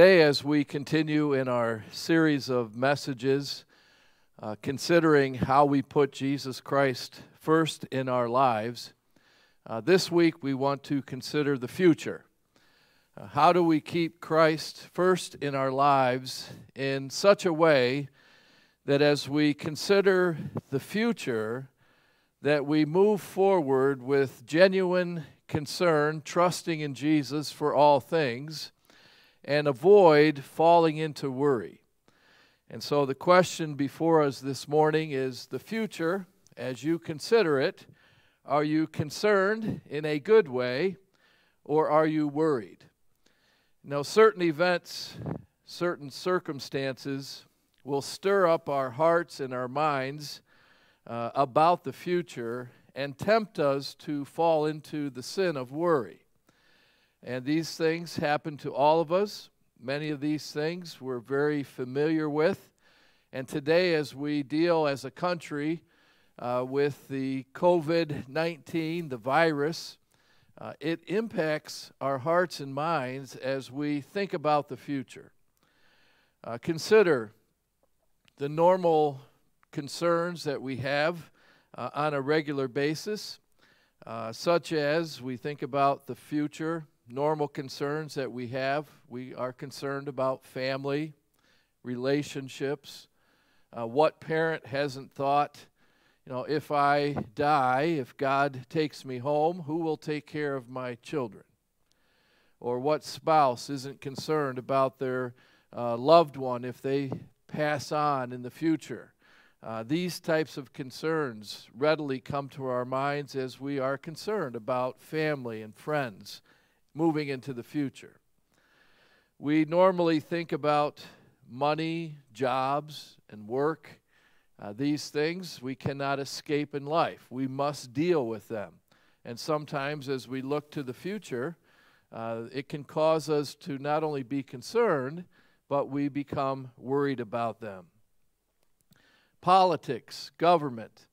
Today, as we continue in our series of messages, uh, considering how we put Jesus Christ first in our lives, uh, this week we want to consider the future. Uh, how do we keep Christ first in our lives in such a way that as we consider the future, that we move forward with genuine concern, trusting in Jesus for all things? And avoid falling into worry. And so the question before us this morning is the future, as you consider it, are you concerned in a good way or are you worried? Now, certain events, certain circumstances will stir up our hearts and our minds uh, about the future and tempt us to fall into the sin of worry. And these things happen to all of us. Many of these things we're very familiar with. And today, as we deal as a country uh, with the COVID 19, the virus, uh, it impacts our hearts and minds as we think about the future. Uh, consider the normal concerns that we have uh, on a regular basis, uh, such as we think about the future normal concerns that we have. We are concerned about family, relationships. Uh, what parent hasn't thought, you know, if I die, if God takes me home, who will take care of my children? Or what spouse isn't concerned about their uh, loved one if they pass on in the future? Uh, these types of concerns readily come to our minds as we are concerned about family and friends moving into the future. We normally think about money, jobs, and work. Uh, these things we cannot escape in life. We must deal with them. And sometimes, as we look to the future, uh, it can cause us to not only be concerned, but we become worried about them. Politics, government,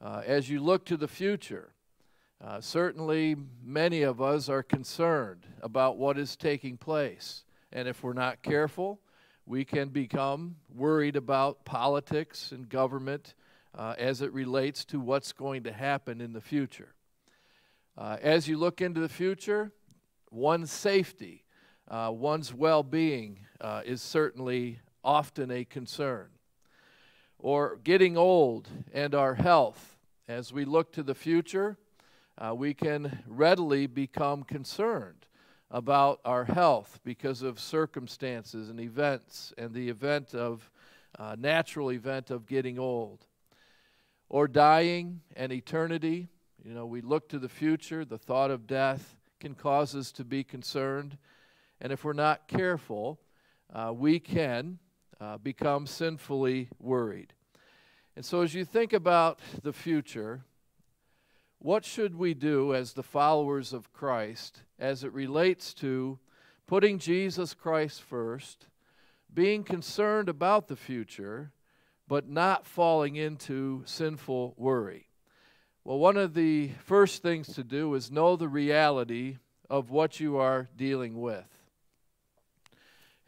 uh, as you look to the future, uh, certainly, many of us are concerned about what is taking place. And if we're not careful, we can become worried about politics and government uh, as it relates to what's going to happen in the future. Uh, as you look into the future, one's safety, uh, one's well being uh, is certainly often a concern. Or getting old and our health. As we look to the future, uh, we can readily become concerned about our health because of circumstances and events and the event of uh, natural event of getting old or dying and eternity. You know we look to the future. The thought of death can cause us to be concerned. And if we're not careful uh, we can uh, become sinfully worried. And so as you think about the future what should we do as the followers of Christ as it relates to putting Jesus Christ first, being concerned about the future, but not falling into sinful worry? Well, one of the first things to do is know the reality of what you are dealing with.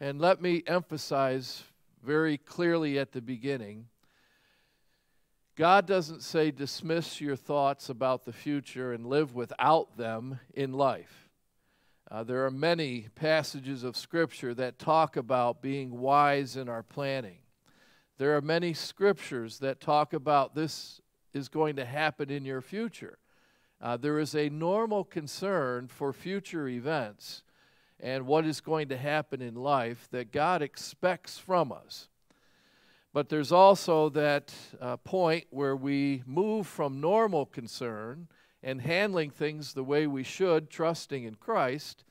And let me emphasize very clearly at the beginning God doesn't say dismiss your thoughts about the future and live without them in life. Uh, there are many passages of Scripture that talk about being wise in our planning. There are many scriptures that talk about this is going to happen in your future. Uh, there is a normal concern for future events and what is going to happen in life that God expects from us. But there's also that uh, point where we move from normal concern and handling things the way we should, trusting in Christ,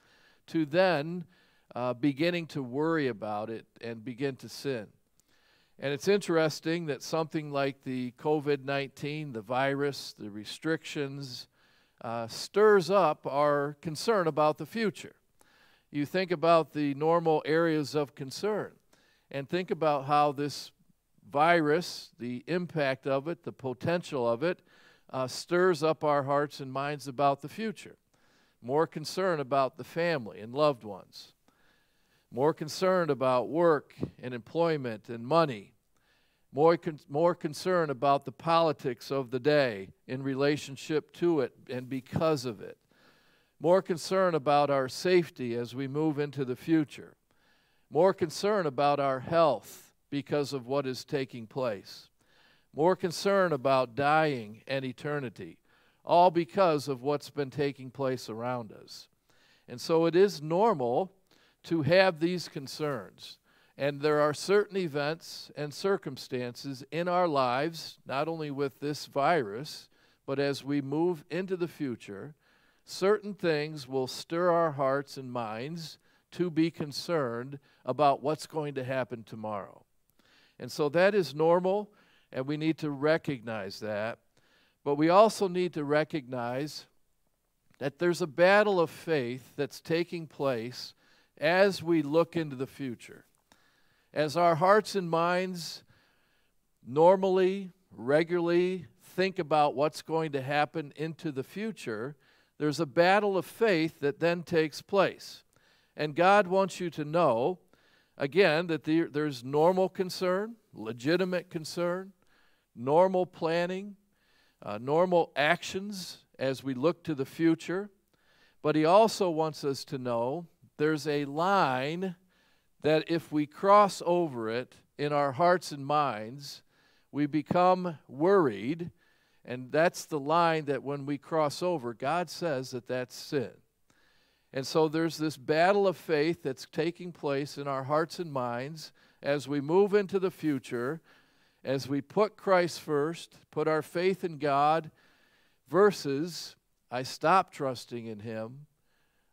to then uh, beginning to worry about it and begin to sin. And it's interesting that something like the COVID 19, the virus, the restrictions, uh, stirs up our concern about the future. You think about the normal areas of concern and think about how this virus, the impact of it, the potential of it, uh, stirs up our hearts and minds about the future. More concern about the family and loved ones. more concerned about work and employment and money, more, con- more concerned about the politics of the day in relationship to it and because of it, more concern about our safety as we move into the future, more concern about our health because of what is taking place, more concern about dying and eternity, all because of what's been taking place around us. And so it is normal to have these concerns. And there are certain events and circumstances in our lives, not only with this virus, but as we move into the future, certain things will stir our hearts and minds to be concerned about what's going to happen tomorrow. And so that is normal, and we need to recognize that. But we also need to recognize that there's a battle of faith that's taking place as we look into the future. As our hearts and minds normally, regularly think about what's going to happen into the future, there's a battle of faith that then takes place. And God wants you to know, again, that there's normal concern, legitimate concern, normal planning, uh, normal actions as we look to the future. But He also wants us to know there's a line that if we cross over it in our hearts and minds, we become worried. And that's the line that when we cross over, God says that that's sin. And so there's this battle of faith that's taking place in our hearts and minds as we move into the future, as we put Christ first, put our faith in God, versus I stop trusting in Him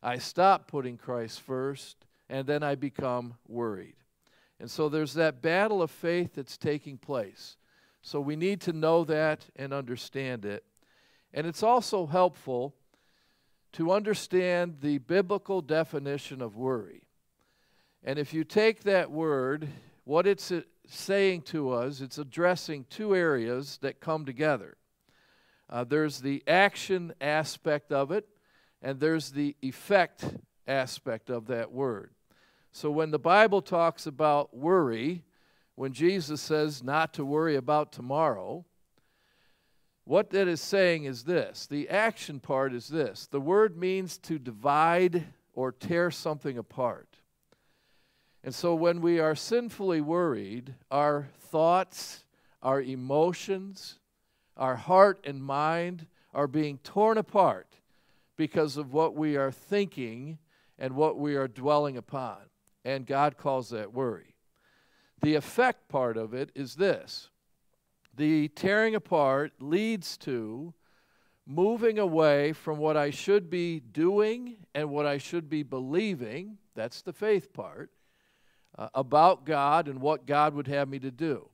I stop putting Christ first, and then I become worried. And so there's that battle of faith that's taking place. So we need to know that and understand it. And it's also helpful to understand the biblical definition of worry. And if you take that word, what it's saying to us, it's addressing two areas that come together. Uh, there's the action aspect of it, and there's the effect aspect of that word. So when the Bible talks about worry, when Jesus says not to worry about tomorrow, what that is saying is this the action part is this the word means to divide or tear something apart. And so when we are sinfully worried, our thoughts, our emotions, our heart and mind are being torn apart because of what we are thinking and what we are dwelling upon. And God calls that worry. The effect part of it is this the tearing apart leads to moving away from what I should be doing and what I should be believing. That's the faith part. Uh, about God and what God would have me to do.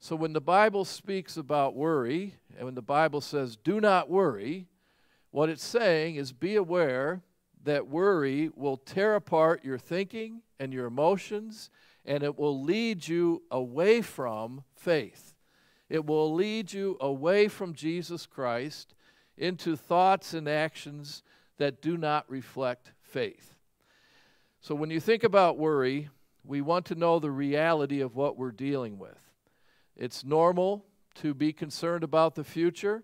So when the Bible speaks about worry, and when the Bible says, do not worry, what it's saying is be aware that worry will tear apart your thinking and your emotions, and it will lead you away from faith. It will lead you away from Jesus Christ into thoughts and actions that do not reflect faith. So, when you think about worry, we want to know the reality of what we're dealing with. It's normal to be concerned about the future.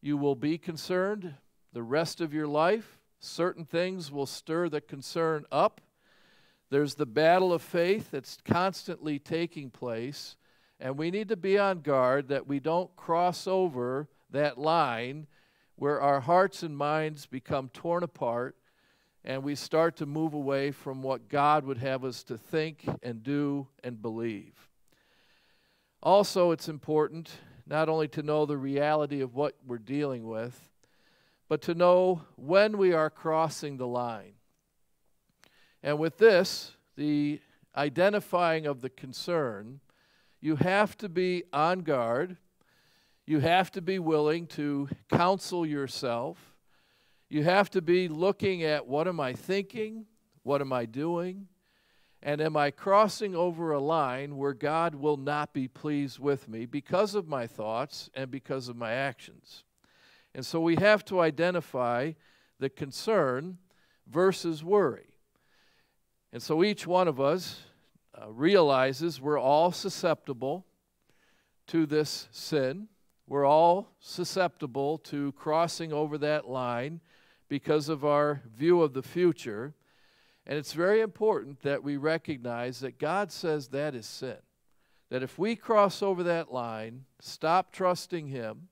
You will be concerned the rest of your life. Certain things will stir the concern up. There's the battle of faith that's constantly taking place, and we need to be on guard that we don't cross over that line where our hearts and minds become torn apart and we start to move away from what God would have us to think and do and believe. Also, it's important not only to know the reality of what we're dealing with, but to know when we are crossing the line. And with this, the identifying of the concern, you have to be on guard. You have to be willing to counsel yourself. You have to be looking at what am I thinking? What am I doing? And am I crossing over a line where God will not be pleased with me because of my thoughts and because of my actions? And so we have to identify the concern versus worry. And so each one of us uh, realizes we're all susceptible to this sin. We're all susceptible to crossing over that line because of our view of the future. And it's very important that we recognize that God says that is sin. That if we cross over that line, stop trusting Him,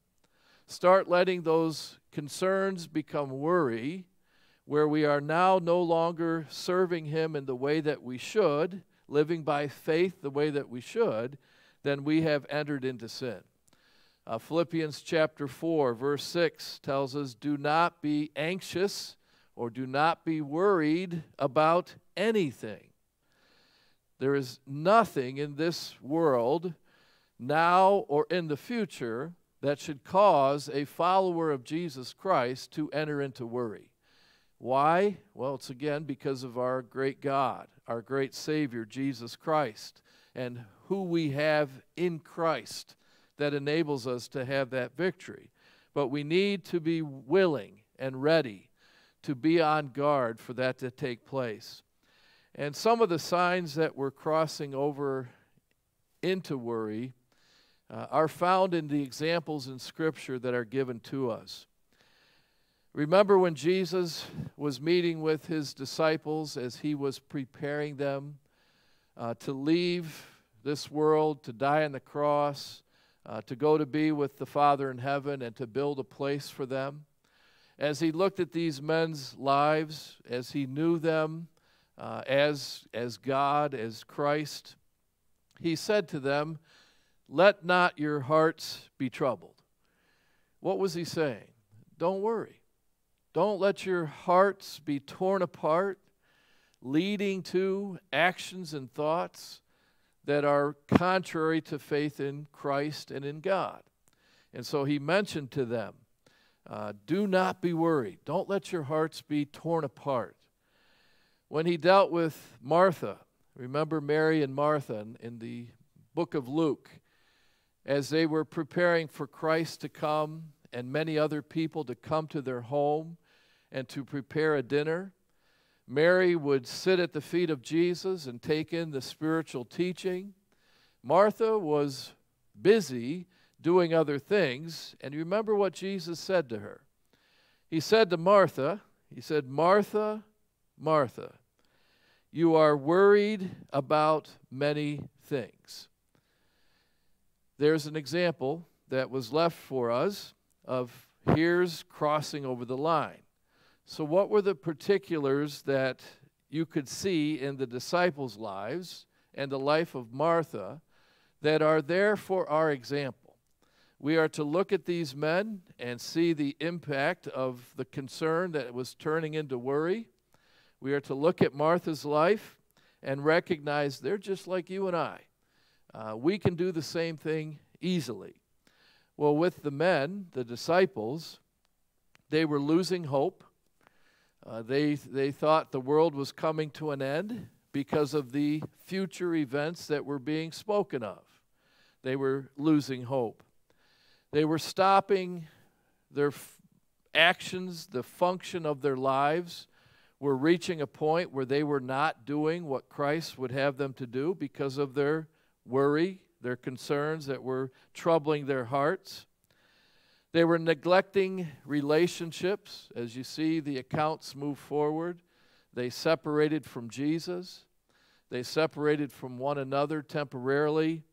start letting those concerns become worry, where we are now no longer serving Him in the way that we should, living by faith the way that we should, then we have entered into sin. Uh, Philippians chapter 4, verse 6 tells us do not be anxious or do not be worried about anything. There is nothing in this world, now or in the future, that should cause a follower of Jesus Christ to enter into worry. Why? Well, it's again because of our great God, our great Savior, Jesus Christ, and who we have in Christ that enables us to have that victory. But we need to be willing and ready to be on guard for that to take place. And some of the signs that we're crossing over into worry uh, are found in the examples in Scripture that are given to us. Remember when Jesus was meeting with his disciples as he was preparing them uh, to leave this world, to die on the cross, uh, to go to be with the Father in heaven, and to build a place for them. As he looked at these men's lives, as he knew them uh, as, as God, as Christ, he said to them, Let not your hearts be troubled. What was he saying? Don't worry. Don't let your hearts be torn apart, leading to actions and thoughts that are contrary to faith in Christ and in God. And so he mentioned to them, uh, Do not be worried. Don't let your hearts be torn apart. When he dealt with Martha, remember Mary and Martha in, in the book of Luke, as they were preparing for Christ to come and many other people to come to their home and to prepare a dinner. Mary would sit at the feet of Jesus and take in the spiritual teaching. Martha was busy doing other things. And you remember what Jesus said to her? He said to Martha, He said, Martha, Martha, you are worried about many things. There's an example that was left for us of here's crossing over the line. So, what were the particulars that you could see in the disciples' lives and the life of Martha that are there for our example? We are to look at these men and see the impact of the concern that was turning into worry. We are to look at Martha's life and recognize they're just like you and I. Uh, we can do the same thing easily. Well, with the men, the disciples, they were losing hope. Uh, they, they thought the world was coming to an end because of the future events that were being spoken of. They were losing hope. They were stopping their actions, the function of their lives were reaching a point where they were not doing what Christ would have them to do because of their worry, their concerns that were troubling their hearts. They were neglecting relationships. As you see the accounts move forward, they separated from Jesus. They separated from one another temporarily,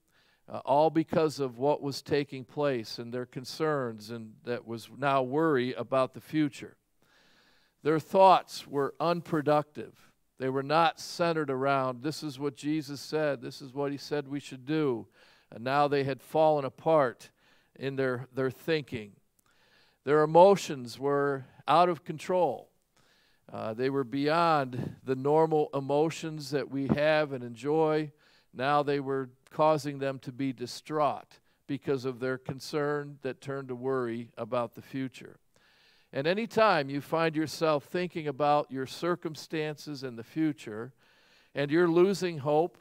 uh, all because of what was taking place and their concerns, and that was now worry about the future. Their thoughts were unproductive. They were not centered around this is what Jesus said, this is what he said we should do. And now they had fallen apart in their, their thinking. Their emotions were out of control. Uh, they were beyond the normal emotions that we have and enjoy. Now they were causing them to be distraught because of their concern that turned to worry about the future. And anytime you find yourself thinking about your circumstances and the future, and you're losing hope,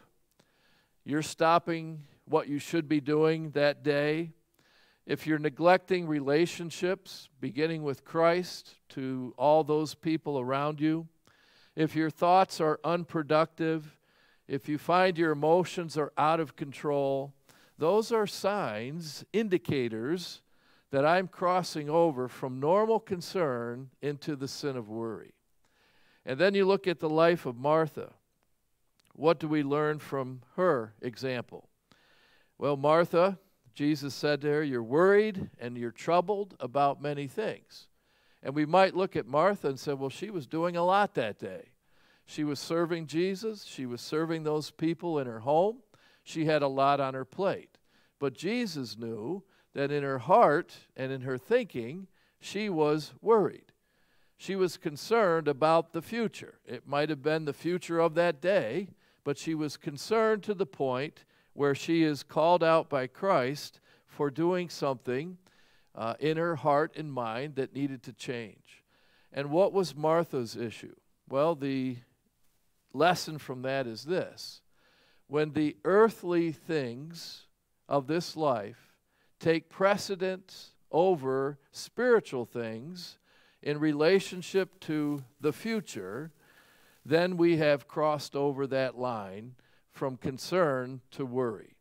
you're stopping what you should be doing that day, if you're neglecting relationships, beginning with Christ, to all those people around you, if your thoughts are unproductive, if you find your emotions are out of control, those are signs, indicators that I'm crossing over from normal concern into the sin of worry. And then you look at the life of Martha. What do we learn from her example? Well, Martha, Jesus said to her, You're worried and you're troubled about many things. And we might look at Martha and say, Well, she was doing a lot that day. She was serving Jesus, she was serving those people in her home. She had a lot on her plate. But Jesus knew that in her heart and in her thinking, she was worried. She was concerned about the future. It might have been the future of that day, but she was concerned to the point where she is called out by Christ for doing something uh, in her heart and mind that needed to change. And what was Martha's issue? Well, the lesson from that is this when the earthly things of this life take precedence over spiritual things in relationship to the future, then we have crossed over that line from concern to worry.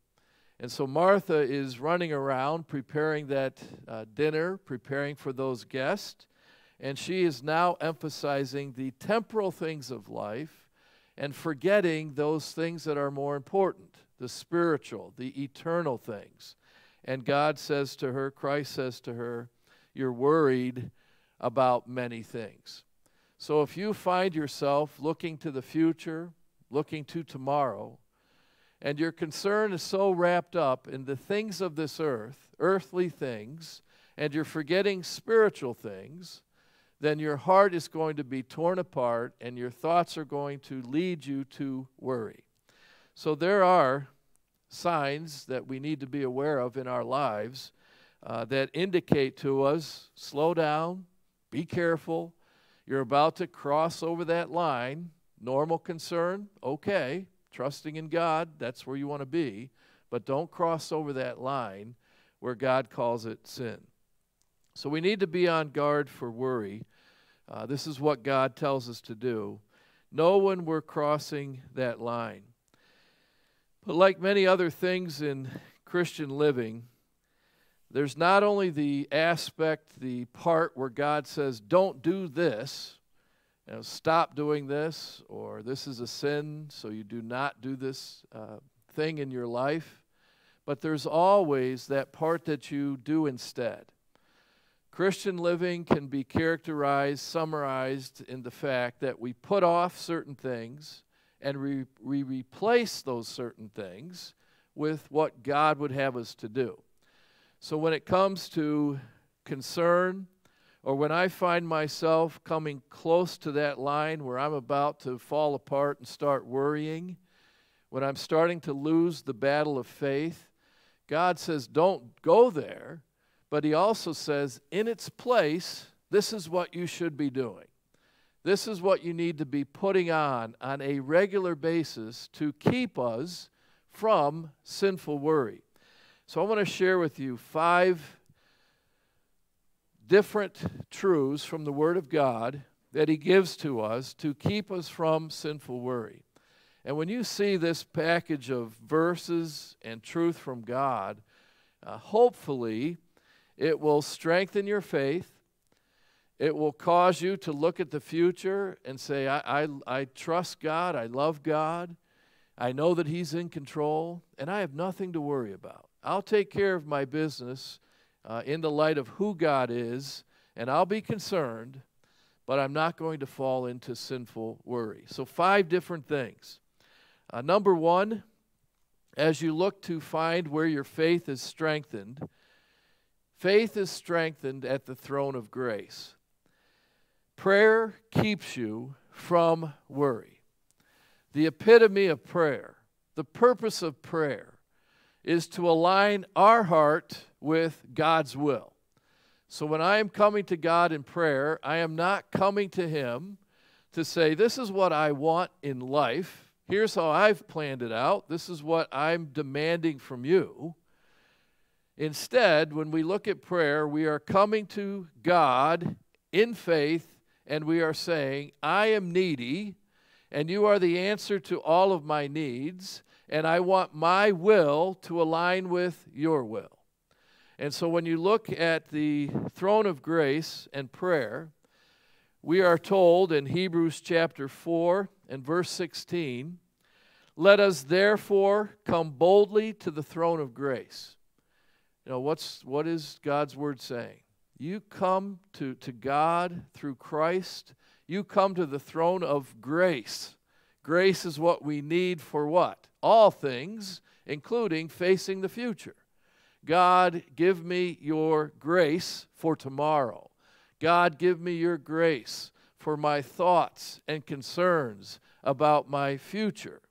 And so Martha is running around preparing that uh, dinner, preparing for those guests, and she is now emphasizing the temporal things of life and forgetting those things that are more important the spiritual, the eternal things. And God says to her, Christ says to her, You're worried about many things. So if you find yourself looking to the future, looking to tomorrow, and your concern is so wrapped up in the things of this earth, earthly things, and you're forgetting spiritual things, then your heart is going to be torn apart and your thoughts are going to lead you to worry. So there are signs that we need to be aware of in our lives uh, that indicate to us slow down, be careful. You're about to cross over that line. Normal concern, okay trusting in God, that's where you want to be, but don't cross over that line where God calls it sin. So we need to be on guard for worry. Uh, this is what God tells us to do. Know when we're crossing that line. But like many other things in Christian living, there's not only the aspect, the part where God says, don't do this, you know, stop doing this, or this is a sin, so you do not do this uh, thing in your life. But there's always that part that you do instead. Christian living can be characterized, summarized in the fact that we put off certain things and we, we replace those certain things with what God would have us to do. So when it comes to concern, or when I find myself coming close to that line where I'm about to fall apart and start worrying, when I'm starting to lose the battle of faith, God says, don't go there. But He also says, in its place, this is what you should be doing. This is what you need to be putting on on a regular basis to keep us from sinful worry. So I want to share with you five different truths from the Word of God that He gives to us to keep us from sinful worry. And when you see this package of verses and truth from God, uh, hopefully it will strengthen your faith. It will cause you to look at the future and say, I, I, I trust God, I love God, I know that He's in control, and I have nothing to worry about. I'll take care of my business uh, in the light of who God is, and I'll be concerned, but I'm not going to fall into sinful worry. So, five different things. Uh, number one, as you look to find where your faith is strengthened, faith is strengthened at the throne of grace. Prayer keeps you from worry. The epitome of prayer, the purpose of prayer, is to align our heart with God's will. So when I am coming to God in prayer, I am not coming to Him to say, This is what I want in life. Here's how I've planned it out. This is what I'm demanding from you. Instead, when we look at prayer, we are coming to God in faith and we are saying, I am needy. and you are the answer to all of my needs, and I want my will to align with your will. And so when you look at the throne of grace and prayer, we are told in Hebrews chapter 4 and verse 16, let us therefore come boldly to the throne of grace. You know, what's, what is God's word saying? You come to, to God through Christ. You come to the throne of grace. Grace is what we need for what? All things, including facing the future. God, give me your grace for tomorrow. God, give me your grace for my thoughts and concerns about my future.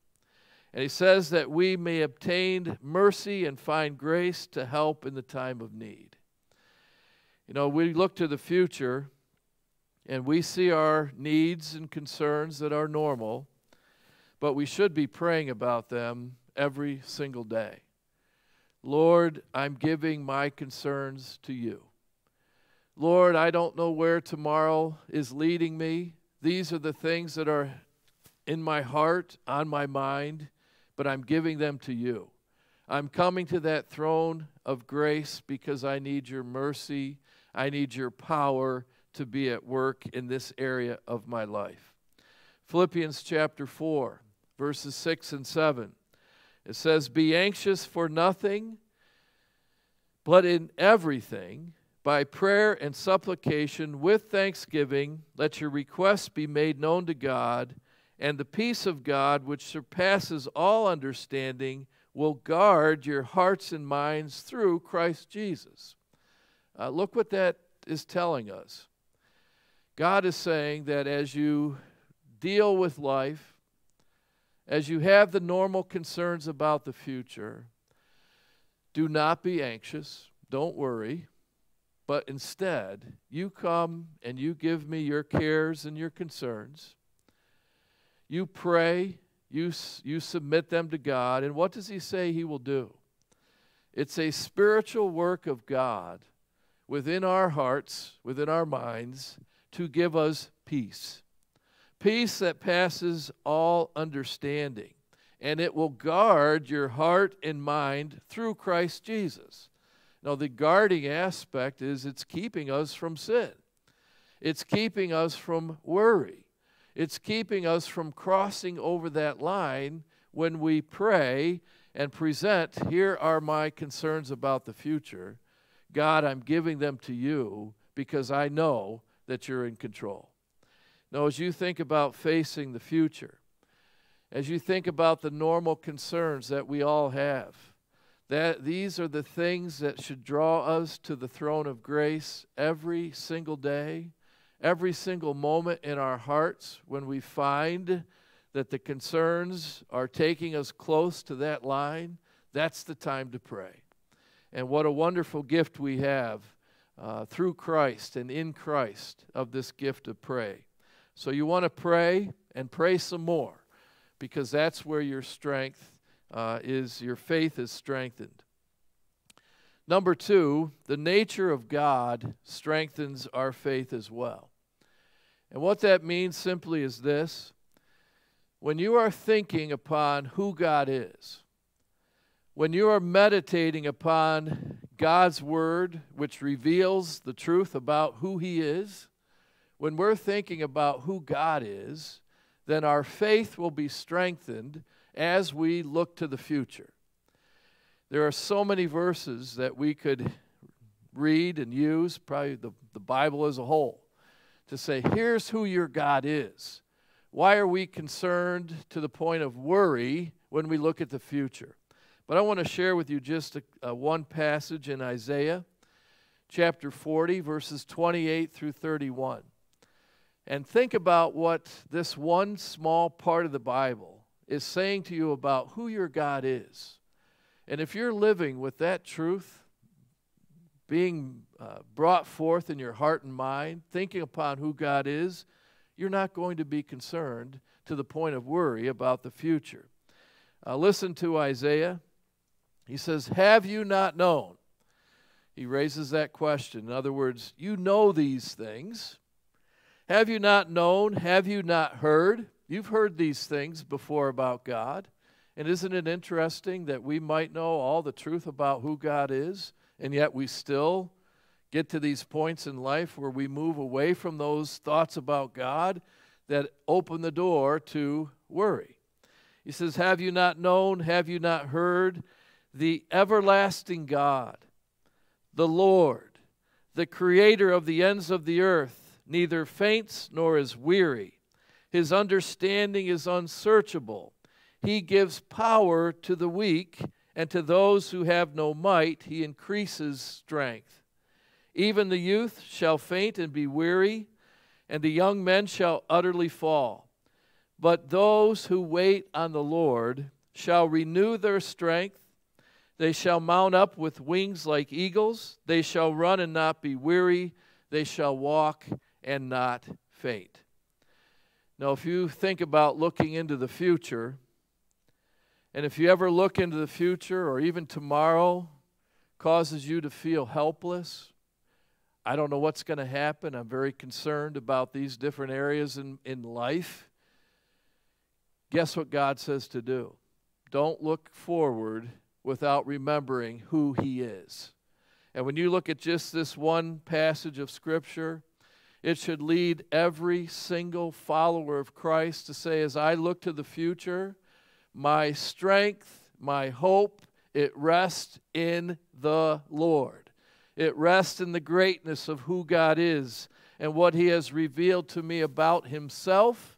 And he says that we may obtain mercy and find grace to help in the time of need. You know, we look to the future and we see our needs and concerns that are normal, but we should be praying about them every single day. Lord, I'm giving my concerns to you. Lord, I don't know where tomorrow is leading me. These are the things that are in my heart, on my mind, but I'm giving them to you. I'm coming to that throne of grace because I need your mercy. I need your power to be at work in this area of my life. Philippians chapter 4, verses 6 and 7. It says, Be anxious for nothing, but in everything, by prayer and supplication with thanksgiving, let your requests be made known to God, and the peace of God, which surpasses all understanding, will guard your hearts and minds through Christ Jesus. Uh, look what that is telling us. God is saying that as you deal with life, as you have the normal concerns about the future, do not be anxious, don't worry, but instead, you come and you give me your cares and your concerns. You pray, you, you submit them to God, and what does He say He will do? It's a spiritual work of God within our hearts, within our minds, to give us peace peace that passes all understanding, and it will guard your heart and mind through Christ Jesus. Now, the guarding aspect is it's keeping us from sin, it's keeping us from worry, it's keeping us from crossing over that line when we pray and present, Here are my concerns about the future. God, I'm giving them to you because I know that you're in control. Now, as you think about facing the future, as you think about the normal concerns that we all have, that these are the things that should draw us to the throne of grace every single day, every single moment in our hearts when we find that the concerns are taking us close to that line, that's the time to pray. And what a wonderful gift we have uh, through Christ and in Christ of this gift of pray. So you want to pray and pray some more because that's where your strength uh, is, your faith is strengthened. Number two, the nature of God strengthens our faith as well. And what that means simply is this when you are thinking upon who God is, when you are meditating upon God's Word, which reveals the truth about who He is, when we're thinking about who God is, then our faith will be strengthened as we look to the future. There are so many verses that we could read and use, probably the, the Bible as a whole, to say, here's who your God is. Why are we concerned to the point of worry when we look at the future? But I want to share with you just a, a one passage in Isaiah chapter 40, verses 28 through 31 and think about what this one small part of the Bible is saying to you about who your God is. And if you're living with that truth being uh, brought forth in your heart and mind, thinking upon who God is, you're not going to be concerned to the point of worry about the future. Uh, listen to Isaiah. He says, Have you not known? He raises that question. In other words, you know these things have you not known? Have you not heard? You've heard these things before about God. And isn't it interesting that we might know all the truth about who God is, and yet we still get to these points in life where we move away from those thoughts about God that open the door to worry? He says, Have you not known? Have you not heard? The everlasting God, the Lord, the creator of the ends of the earth, neither faints nor is weary. His understanding is unsearchable. He gives power to the weak, and to those who have no might, he increases strength. Even the youth shall faint and be weary, and the young men shall utterly fall. But those who wait on the Lord shall renew their strength. They shall mount up with wings like eagles. They shall run and not be weary. They shall walk and not faint. Now, if you think about looking into the future, and if you ever look into the future or even tomorrow causes you to feel helpless, I don't know what's going to happen. I'm very concerned about these different areas in, in life. Guess what God says to do? Don't look forward without remembering who He is. And when you look at just this one passage of Scripture, it should lead every single follower of Christ to say, as I look to the future, my strength, my hope, it rests in the Lord. It rests in the greatness of who God is and what He has revealed to me about Himself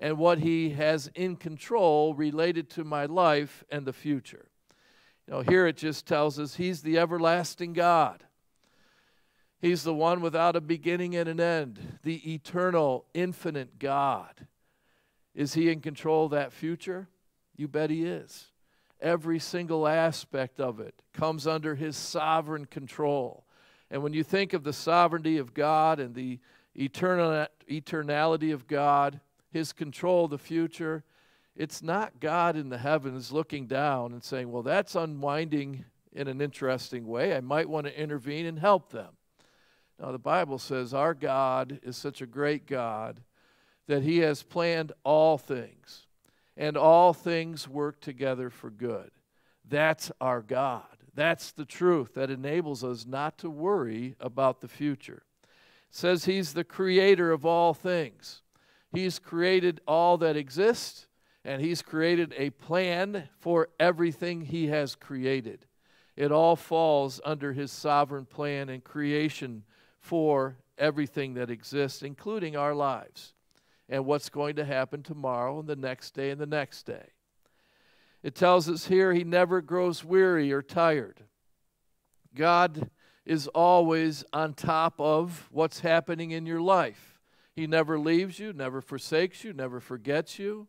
and what He has in control related to my life and the future. You know, here it just tells us He's the everlasting God. He's the one without a beginning and an end, the eternal, infinite God. Is He in control of that future? You bet He is. Every single aspect of it comes under His sovereign control. And when you think of the sovereignty of God and the eternal, eternality of God, His control of the future, it's not God in the heavens looking down and saying, well, that's unwinding in an interesting way. I might want to intervene and help them. Now, the Bible says our God is such a great God that He has planned all things, and all things work together for good. That's our God. That's the truth that enables us not to worry about the future. It says He's the creator of all things. He's created all that exists, and He's created a plan for everything He has created. It all falls under His sovereign plan and creation for everything that exists, including our lives and what's going to happen tomorrow and the next day and the next day. It tells us here He never grows weary or tired. God is always on top of what's happening in your life. He never leaves you, never forsakes you, never forgets you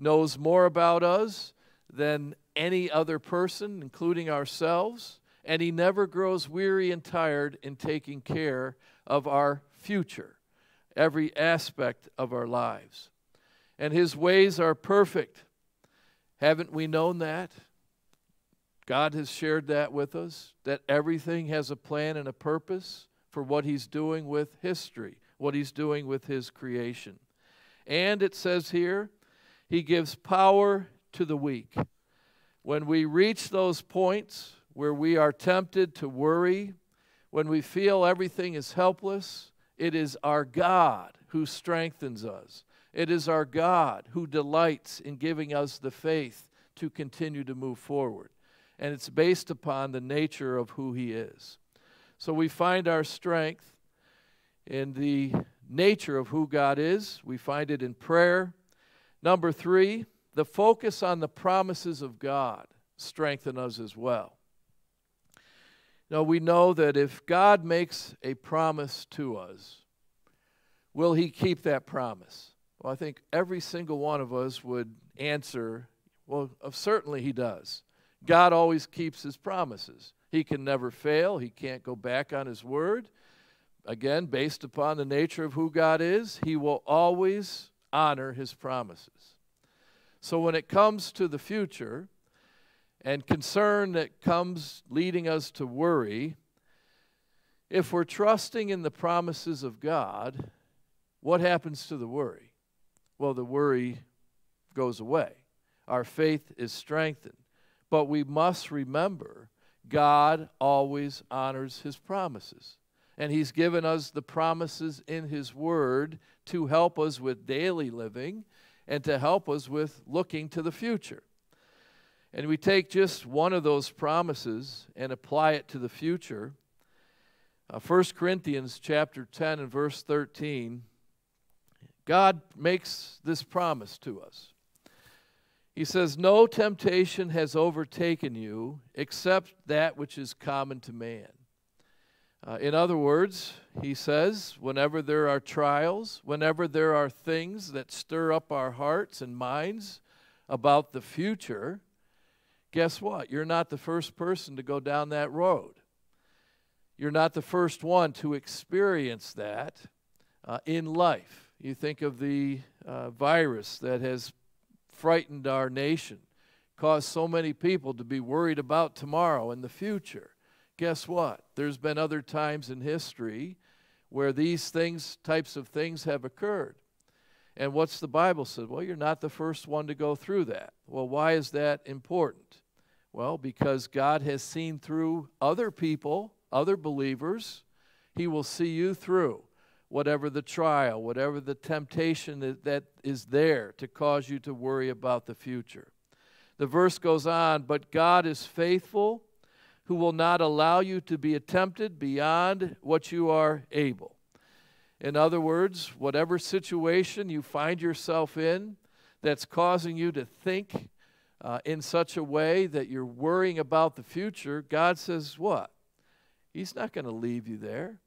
knows more about us than any other person, including ourselves, and He never grows weary and tired in taking care of our future, every aspect of our lives. And His ways are perfect. Haven't we known that? God has shared that with us, that everything has a plan and a purpose for what He's doing with history, what He's doing with His creation. And it says here, he gives power to the weak. When we reach those points where we are tempted to worry, when we feel everything is helpless, it is our God who strengthens us. It is our God who delights in giving us the faith to continue to move forward. And it's based upon the nature of who He is. So we find our strength in the nature of who God is. We find it in prayer. Number three, the focus on the promises of God strengthen us as well. Now, we know that if God makes a promise to us, will He keep that promise? Well, I think every single one of us would answer, well, certainly He does. God always keeps His promises. He can never fail, He can't go back on His word. Again, based upon the nature of who God is, He will always honor his promises. So when it comes to the future and concern that comes leading us to worry, if we're trusting in the promises of God, what happens to the worry? well, the worry goes away. Our faith is strengthened. But we must remember God always honors his promises. And he's given us the promises in his word to help us with daily living and to help us with looking to the future. And we take just one of those promises and apply it to the future. Uh, 1 Corinthians chapter 10 and verse 13, God makes this promise to us. He says, No temptation has overtaken you except that which is common to man. Uh, in other words, he says, whenever there are trials, whenever there are things that stir up our hearts and minds about the future, guess what? You're not the first person to go down that road. You're not the first one to experience that uh, in life. You think of the uh, virus that has frightened our nation, caused so many people to be worried about tomorrow and the future. Guess what? There's been other times in history where these things, types of things, have occurred. And what's the Bible said? Well, you're not the first one to go through that. Well, why is that important? Well, because God has seen through other people, other believers. He will see you through whatever the trial, whatever the temptation that is there to cause you to worry about the future. The verse goes on, but God is faithful, who will not allow you to be tempted beyond what you are able. In other words, whatever situation you find yourself in that's causing you to think uh, in such a way that you're worrying about the future, God says, What? He's not going to leave you there.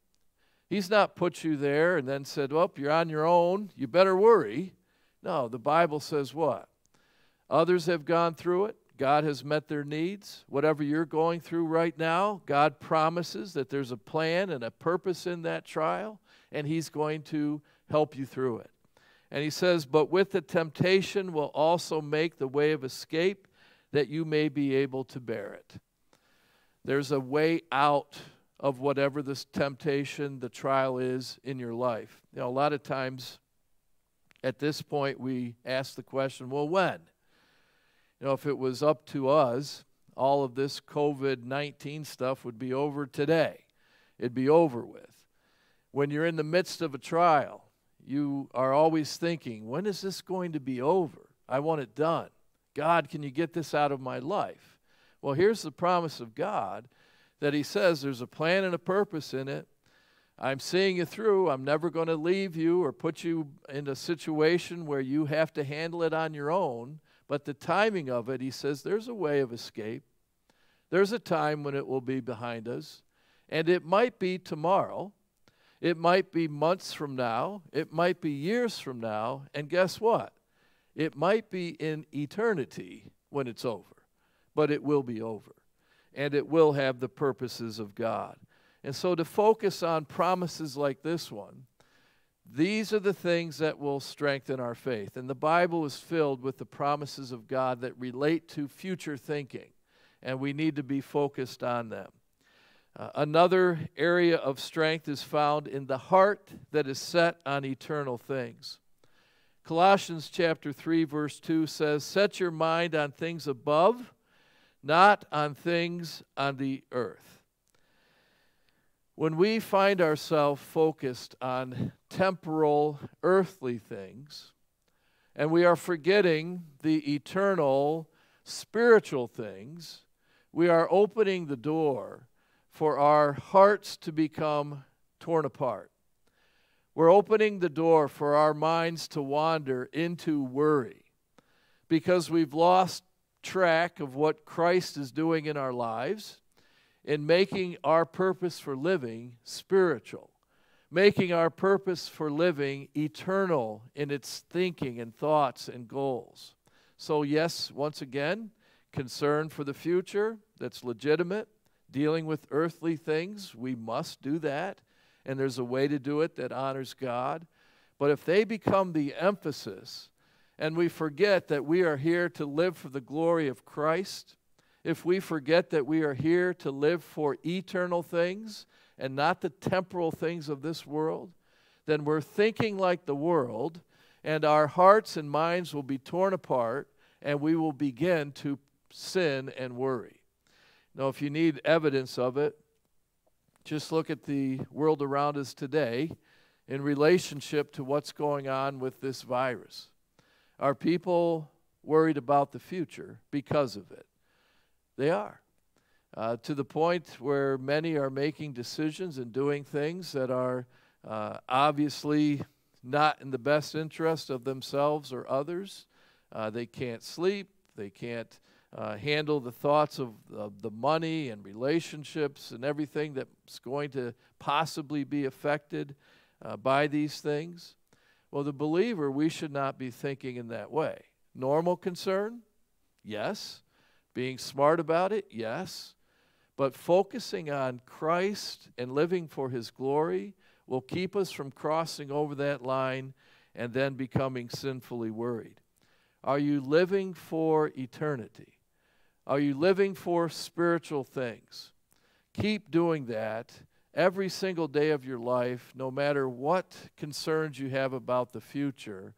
He's not put you there and then said, Well, you're on your own. You better worry. No, the Bible says what? Others have gone through it. God has met their needs. Whatever you're going through right now, God promises that there's a plan and a purpose in that trial, and He's going to help you through it. And He says, But with the temptation will also make the way of escape that you may be able to bear it. There's a way out of whatever this temptation, the trial is in your life. You know, a lot of times at this point we ask the question, well, when? You know, if it was up to us, all of this COVID 19 stuff would be over today. It'd be over with. When you're in the midst of a trial, you are always thinking, when is this going to be over? I want it done. God, can you get this out of my life? Well, here's the promise of God that he says there's a plan and a purpose in it. I'm seeing you through. I'm never going to leave you or put you in a situation where you have to handle it on your own. But the timing of it, he says, there's a way of escape. There's a time when it will be behind us. And it might be tomorrow. It might be months from now. It might be years from now. And guess what? It might be in eternity when it's over. But it will be over and it will have the purposes of God. And so to focus on promises like this one, these are the things that will strengthen our faith. And the Bible is filled with the promises of God that relate to future thinking, and we need to be focused on them. Uh, another area of strength is found in the heart that is set on eternal things. Colossians chapter 3 verse 2 says, "Set your mind on things above, not on things on the earth. When we find ourselves focused on temporal, earthly things, and we are forgetting the eternal, spiritual things, we are opening the door for our hearts to become torn apart. We're opening the door for our minds to wander into worry because we've lost track of what Christ is doing in our lives in making our purpose for living spiritual, making our purpose for living eternal in its thinking and thoughts and goals. So, yes, once again, concern for the future that's legitimate, dealing with earthly things, we must do that, and there's a way to do it that honors God. But if they become the emphasis, and we forget that we are here to live for the glory of Christ, if we forget that we are here to live for eternal things and not the temporal things of this world, then we're thinking like the world and our hearts and minds will be torn apart, and we will begin to sin and worry. Now, if you need evidence of it, just look at the world around us today in relationship to what's going on with this virus. Are people worried about the future because of it? They are. Uh, to the point where many are making decisions and doing things that are uh, obviously not in the best interest of themselves or others. Uh, they can't sleep. They can't uh, handle the thoughts of, of, the money and relationships and everything that's going to possibly be affected uh, by these things. Well, the believer, we should not be thinking in that way. Normal concern? Yes. Being smart about it? Yes. But focusing on Christ and living for His glory will keep us from crossing over that line and then becoming sinfully worried. Are you living for eternity? Are you living for spiritual things? Keep doing that every single day of your life, no matter what concerns you have about the future.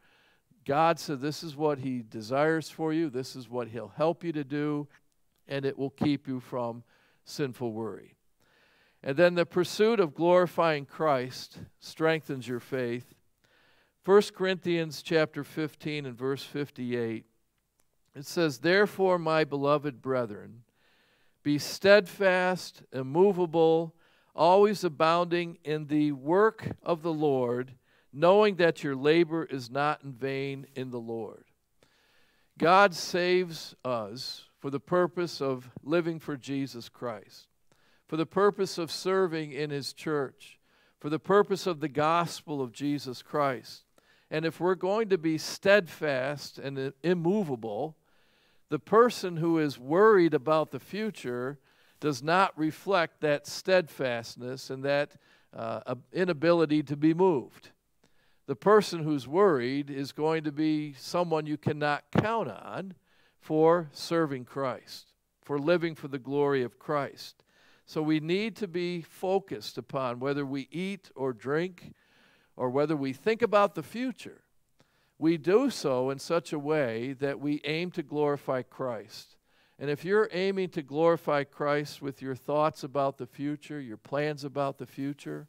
God said this is what He desires for you, this is what He'll help you to do, and it will keep you from sinful worry. And then the pursuit of glorifying Christ strengthens your faith. 1 Corinthians chapter 15 and verse 58 it says, Therefore, my beloved brethren, be steadfast, immovable, always abounding in the work of the Lord, knowing that your labor is not in vain in the Lord. God saves us for the purpose of living for Jesus Christ, for the purpose of serving in His church, for the purpose of the gospel of Jesus Christ. And if we're going to be steadfast and immovable, the person who is worried about the future does not reflect that steadfastness and that uh, inability to be moved. The person who's worried is going to be someone you cannot count on for serving Christ, for living for the glory of Christ. So we need to be focused upon whether we eat or drink or whether we think about the future we do so in such a way that we aim to glorify Christ. And if you're aiming to glorify Christ with your thoughts about the future, your plans about the future,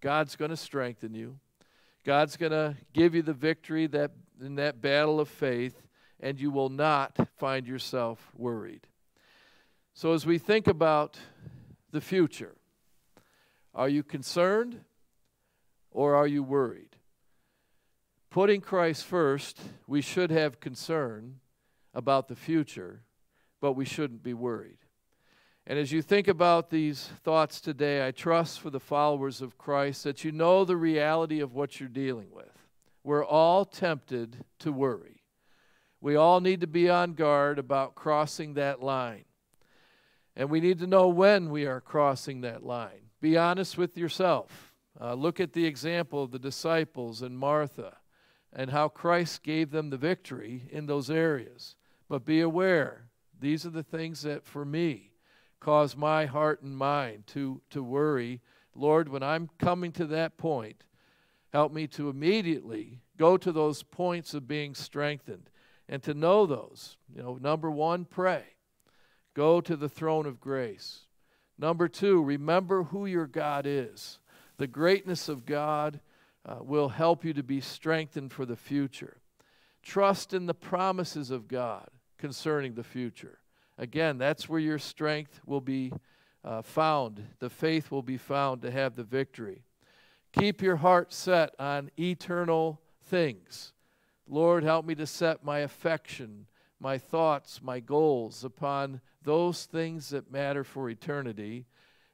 God's going to strengthen you. God's going to give you the victory that in that battle of faith and you will not find yourself worried. So as we think about the future, are you concerned or are you worried? Putting Christ first, we should have concern about the future, but we shouldn't be worried. And as you think about these thoughts today, I trust for the followers of Christ that you know the reality of what you're dealing with. We're all tempted to worry. We all need to be on guard about crossing that line. And we need to know when we are crossing that line. Be honest with yourself. Uh, look at the example of the disciples and Martha and how Christ gave them the victory in those areas. But be aware, these are the things that for me cause my heart and mind to, to worry. Lord, when I'm coming to that point, help me to immediately go to those points of being strengthened and to know those. You know, number one, pray. Go to the throne of grace. Number two, remember who your God is, the greatness of God uh, will help you to be strengthened for the future. Trust in the promises of God concerning the future. Again, that's where your strength will be uh, found. The faith will be found to have the victory. Keep your heart set on eternal things. Lord, help me to set my affection, my thoughts, my goals upon those things that matter for eternity,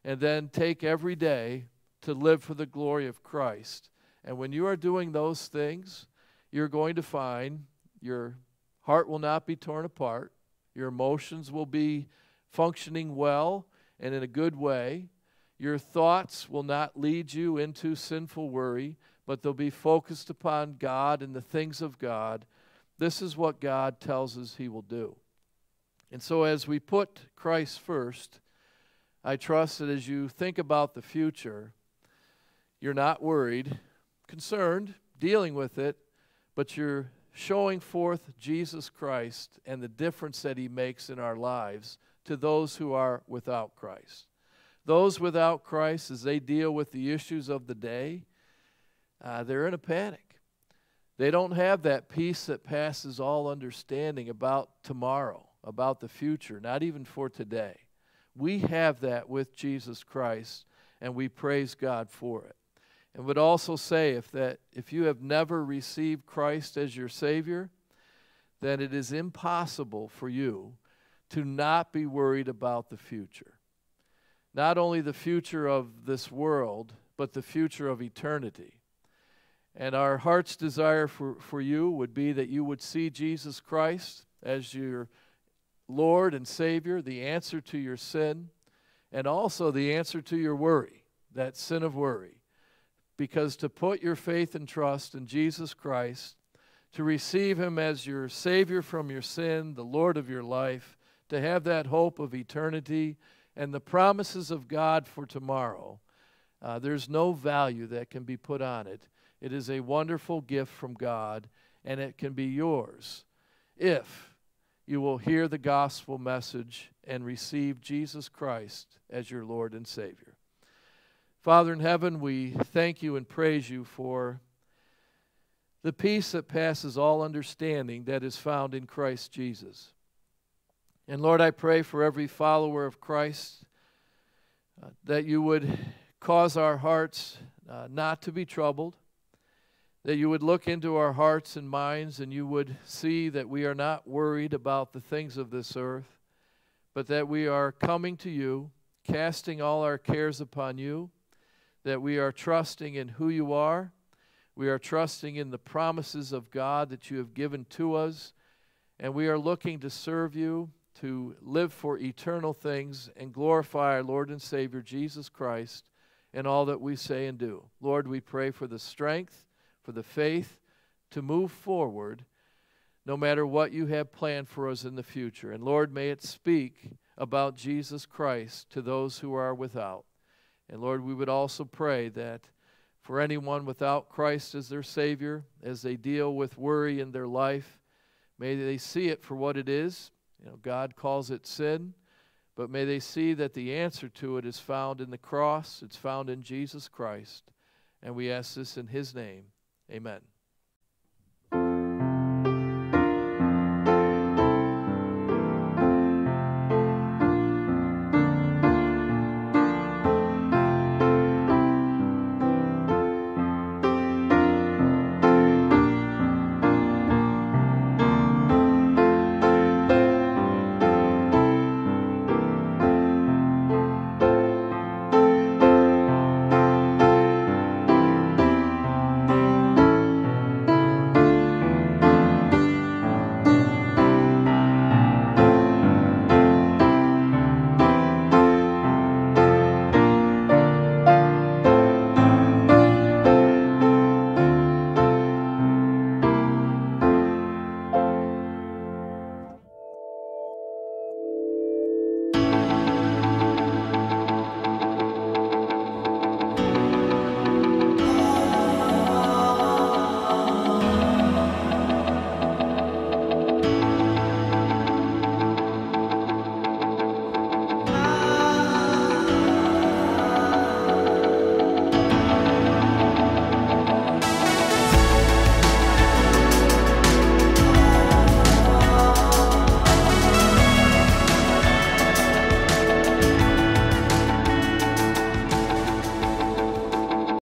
and then take every day to live for the glory of Christ and when you are doing those things, you're going to find your heart will not be torn apart, your emotions will be functioning well and in a good way. Your thoughts will not lead you into sinful worry, but they'll be focused upon God and the things of God. This is what God tells us He will do. And so, as we put Christ first, I trust that as you think about the future, you're not worried concerned, dealing with it, but you're showing forth Jesus Christ and the difference that he makes in our lives to those who are without Christ. Those without Christ, as they deal with the issues of the day, uh, they're in a panic. They don't have that peace that passes all understanding about tomorrow, about the future, not even for today. We have that with Jesus Christ, and we praise God for it. And would also say if that if you have never received Christ as your Savior, then it is impossible for you to not be worried about the future. Not only the future of this world, but the future of eternity. And our heart's desire for, for you would be that you would see Jesus Christ as your Lord and Savior, the answer to your sin, and also the answer to your worry, that sin of worry. Because to put your faith and trust in Jesus Christ, to receive Him as your Savior from your sin, the Lord of your life, to have that hope of eternity and the promises of God for tomorrow, uh, there's no value that can be put on it. It is a wonderful gift from God, and it can be yours if you will hear the gospel message and receive Jesus Christ as your Lord and Savior. Father in heaven, we thank you and praise you for the peace that passes all understanding that is found in Christ Jesus. And Lord, I pray for every follower of Christ uh, that you would cause our hearts uh, not to be troubled, that you would look into our hearts and minds and you would see that we are not worried about the things of this earth, but that we are coming to you, casting all our cares upon you that we are trusting in who you are. We are trusting in the promises of God that you have given to us. And we are looking to serve you, to live for eternal things, and glorify our Lord and Savior Jesus Christ in all that we say and do. Lord, we pray for the strength, for the faith to move forward no matter what you have planned for us in the future. And Lord, may it speak about Jesus Christ to those who are without. And Lord, we would also pray that for anyone without Christ as their Savior, as they deal with worry in their life, may they see it for what it is. You know, God calls it sin, but may they see that the answer to it is found in the cross, it's found in Jesus Christ. And we ask this in His name. Amen.